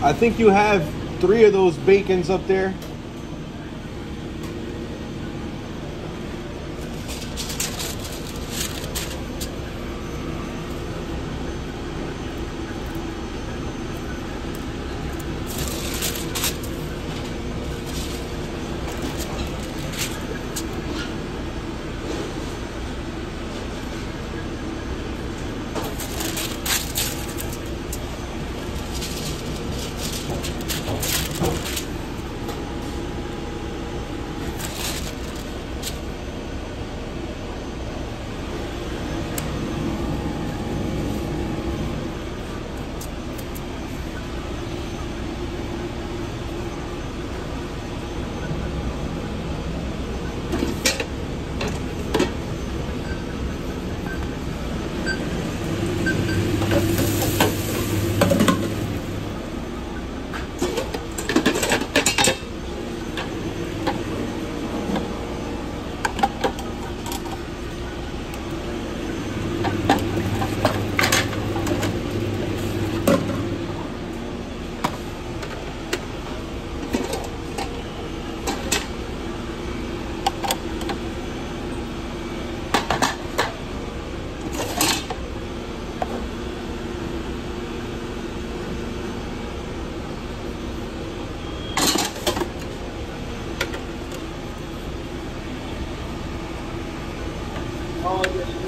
I think you have three of those bacons up there.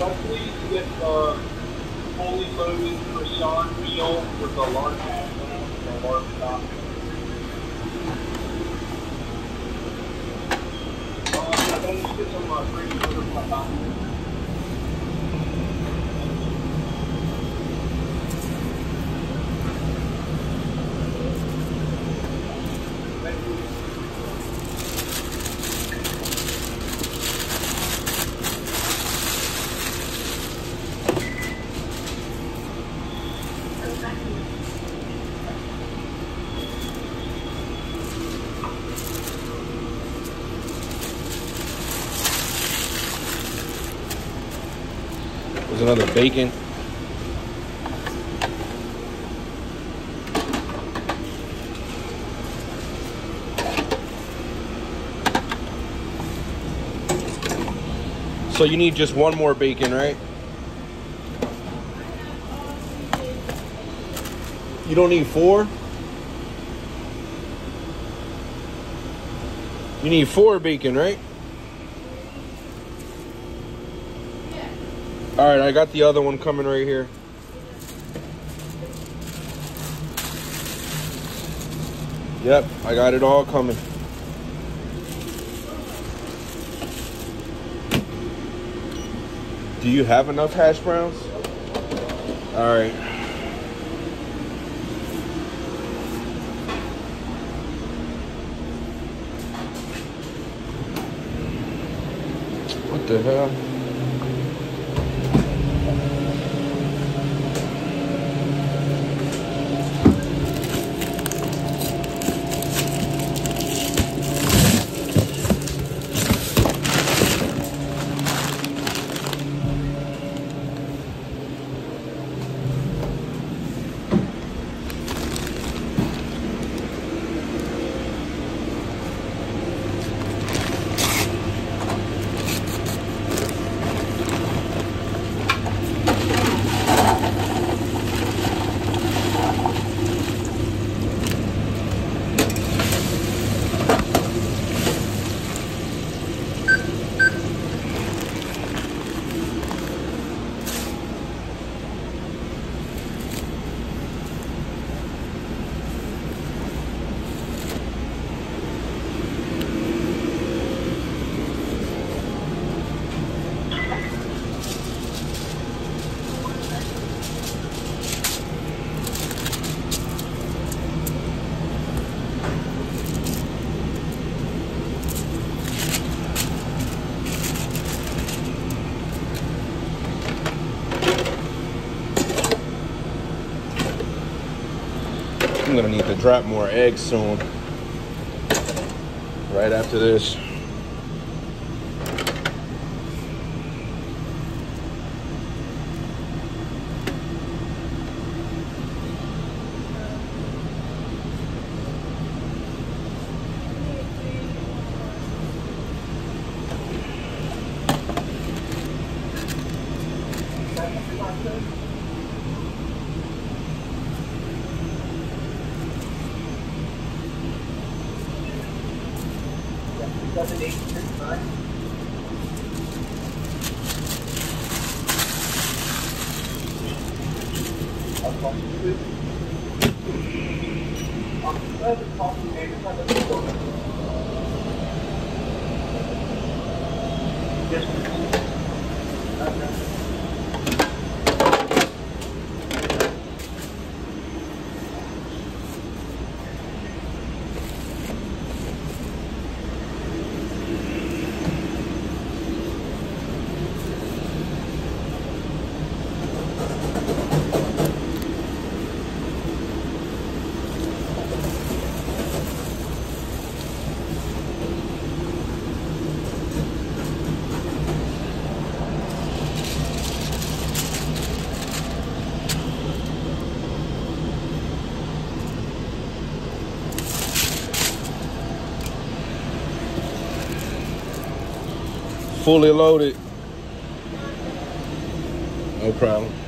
Uh, yes, y'all please get uh, fully loaded croissant meal with a large and a large topping. Uh, and then just get some uh, French burger from. Another bacon. So you need just one more bacon, right? You don't need four? You need four bacon, right? All right, I got the other one coming right here. Yep, I got it all coming. Do you have enough hash browns? All right. What the hell? I'm gonna need to drop more eggs soon. Right after this. Thank eight, six, nine. I'll call you, please. Um, I have a call from David, I have a call. Fully loaded. No problem.